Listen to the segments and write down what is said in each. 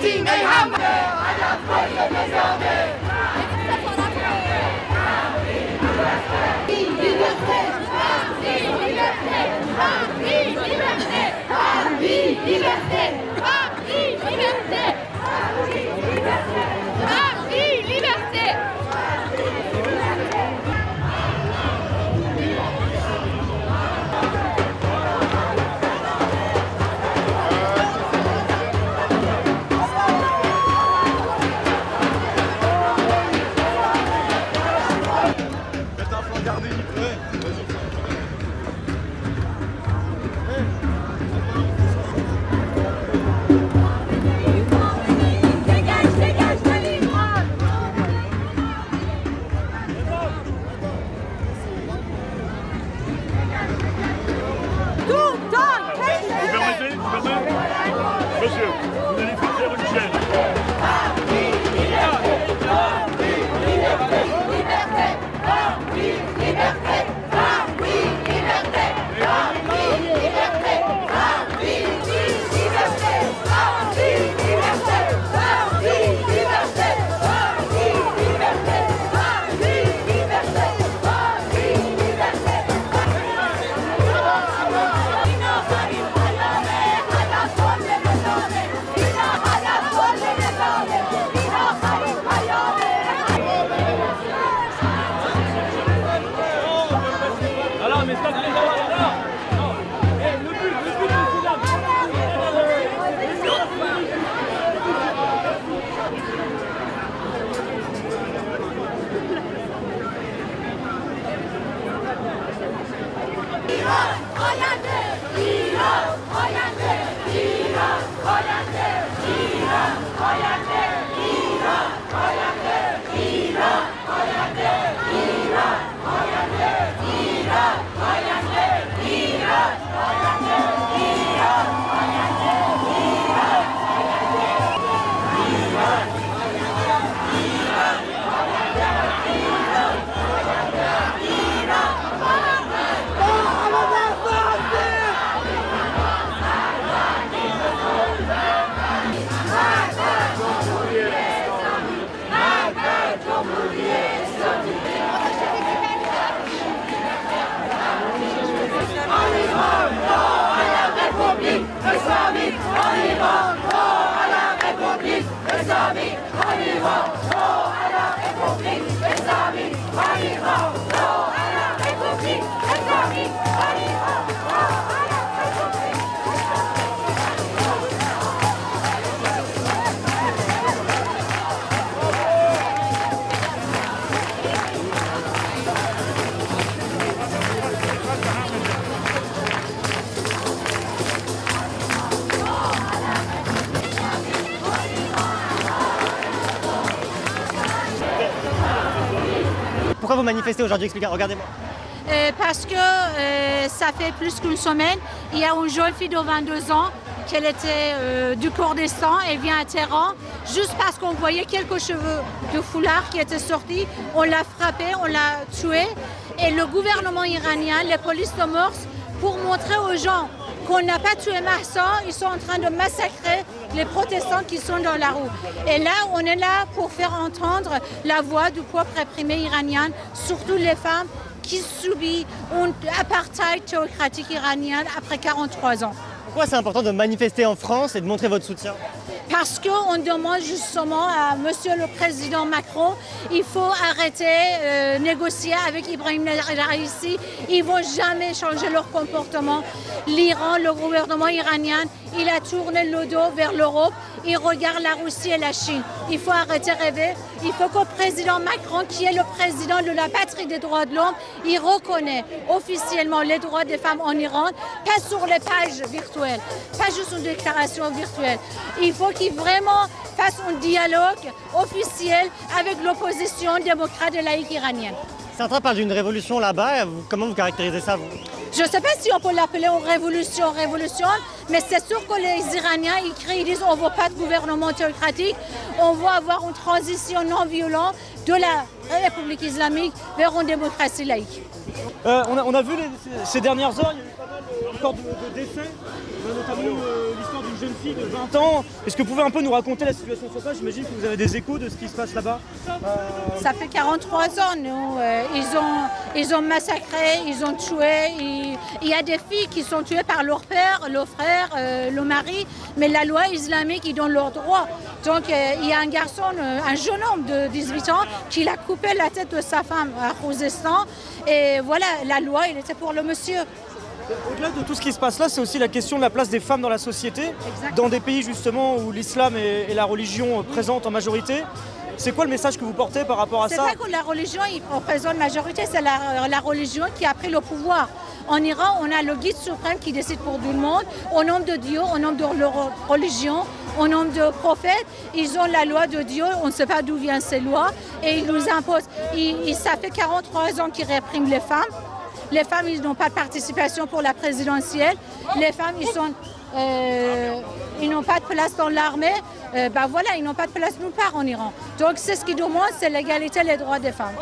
team, may have Pourquoi vous manifestez aujourd'hui Expliquez, regardez-moi. Euh, parce que euh, ça fait plus qu'une semaine. Il y a une jeune fille de 22 ans qui était euh, du Kurdistan et vient à Téhéran juste parce qu'on voyait quelques cheveux de foulard qui étaient sortis. On l'a frappé, on l'a tué. Et le gouvernement iranien, les polices de Morse, pour montrer aux gens qu'on n'a pas tué Mahsa, ils sont en train de massacrer les protestants qui sont dans la rue. Et là, on est là pour faire entendre la voix du peuple réprimé iranien, surtout les femmes qui subissent un apartheid théocratique iranien après 43 ans. Pourquoi c'est important de manifester en France et de montrer votre soutien? Parce qu'on demande justement à Monsieur le Président Macron, il faut arrêter euh, négocier avec Ibrahim Raisi. Ils vont jamais changer leur comportement. L'Iran, le gouvernement iranien, il a tourné le dos vers l'Europe. Il regarde la Russie et la Chine. Il faut arrêter de rêver. Il faut que le président Macron, qui est le président de la patrie des droits de l'homme, il reconnaît officiellement les droits des femmes en Iran, pas sur les pages virtuelles, pas juste une déclaration virtuelle. Il faut qu'il vraiment fasse un dialogue officiel avec l'opposition démocrate et laïque iranienne. Certains parlent d'une révolution là-bas. Comment vous caractérisez ça, vous? Je ne sais pas si on peut l'appeler une révolution, révolution, mais c'est sûr que les Iraniens, ils crient, ils disent on ne veut pas de gouvernement théocratique, on veut avoir une transition non violente de la République islamique vers une démocratie laïque. Euh, on, a, on a vu les- ces- dernières heures, il y a eu pas mal euh, encore de, de décès, euh, notamment euh, l'histoire d'une jeune fille de 20 ans. Est-ce que vous pouvez un peu nous raconter la situation sur place? J'imagine que vous avez des échos de ce qui se passe là-bas. Ça fait 43 ans, nous. ils, ont, ils ont massacré, ils ont tué. Il, il y a des filles qui sont tuées par leur père, leur frère, leur mari, mais la loi islamique, ils donnent leurs droits. Donc, euh, il y a un garçon, euh, un jeune homme de 18 ans, qui a coupé la tête de sa femme à Khouzestan. Et voilà, la loi, il était pour le monsieur. Au-delà de tout ce qui se passe là, c'est aussi la question de la place des femmes dans la société, Exactement. dans des pays justement où l'islam est, est la religion euh, présente en majorité. C'est quoi le message que vous portez par rapport à C'est ça vrai que la religion, représente la majorité, c'est la, la religion qui a pris le pouvoir. En Iran, on a le guide suprême qui décide pour tout le monde, au nom de Dieu, au nom de leur religion, au nom de prophètes. Ils ont la loi de Dieu, on ne sait pas d'où viennent ces lois, et ils nous imposent. Ils- ils- ça fait 43 ans qu'ils répriment les femmes. Les femmes, ils n'ont pas de participation pour la présidentielle. Les femmes, ils sont... euh, ils n'ont pas de place dans l'armée, ben voilà, ils n'ont pas de place nulle part en Iran. Donc c'est ce qu'ils demandent, c'est l'égalité, les droits des femmes.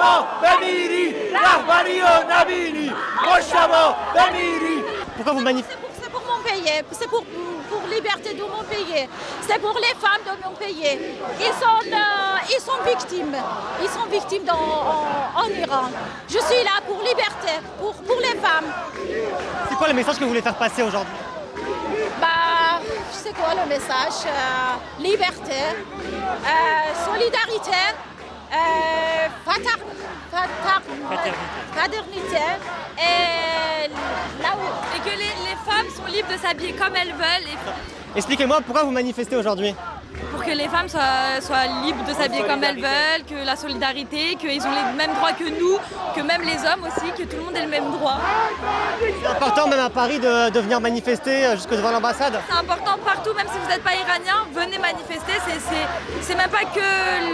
مشتبا بمیری رهبری و نبینی مشتبا بمیری Pourquoi vous manifestez C'est pour mon pays, c'est pour, pour liberté de mon pays, c'est pour les femmes de mon pays. Ils sont, euh, ils sont victimes, ils sont victimes dans, en, en Iran. Je suis là pour liberté, pour, pour les femmes. C'est quoi le message que vous voulez faire passer aujourd'hui Bah, c'est quoi le message Euh, Liberté, euh, solidarité, euh, frater- frater- fraternité et là où Et que les, les femmes sont libres de s'habiller comme elles veulent. Et Expliquez-moi pourquoi vous manifestez aujourd'hui. Pour que les femmes soient, soient libres de s'habiller comme elles veulent, que la solidarité, qu'ils ont les mêmes droits que nous, que même les hommes aussi, que tout le monde ait le même droit. C'est important même à Paris de, de venir manifester euh, jusque devant l'ambassade. C'est important partout, même si vous n'êtes pas iranien, venez manifester. C'est- C'est c'est même pas que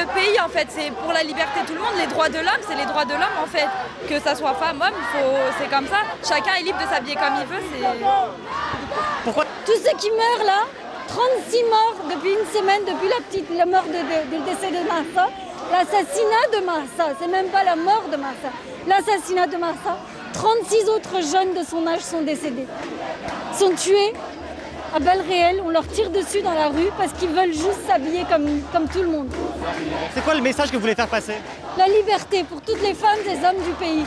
le pays en fait, c'est pour la liberté de tout le monde. Les droits de l'homme, c'est les droits de l'homme en fait. Que ça soit femme, homme, il faut- c'est comme ça. Chacun est libre de s'habiller comme il veut. c'est- Tous ceux qui meurent là, 36 morts depuis une semaine, depuis la petite la mort de, décès de Marsa, l'assassinat de Marsa, c'est même pas la mort de Marsa, l'assassinat de Marsa, 36 autres jeunes de son âge sont décédés, sont tués à balles réelles, on leur tire dessus dans la rue parce qu'ils veulent juste s'habiller comme, comme tout le monde. C'est quoi le message que vous voulez faire passer? La liberté pour toutes les femmes et hommes du pays.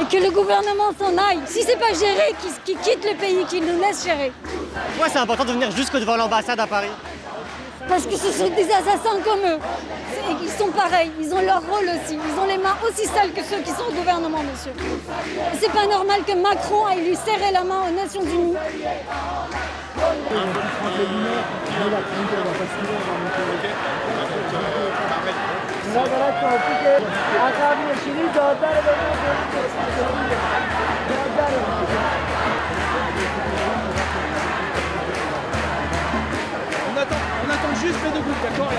Et que le gouvernement s'en aille. Si c'est pas géré, qu'ils qu'ils quittent le pays, qu'ils nous laissent gérer. Pourquoi c'est important de venir jusque devant l'ambassade à Paris Parce que ce sont des assassins comme eux. Ils sont pareils, ils ont leur rôle aussi. Ils ont les mains aussi sales que ceux qui sont au gouvernement, monsieur. Et C'est pas normal que Macron aille lui serrer la main aux Nations Unies. On attend, on attend juste les deux groupes, d'accord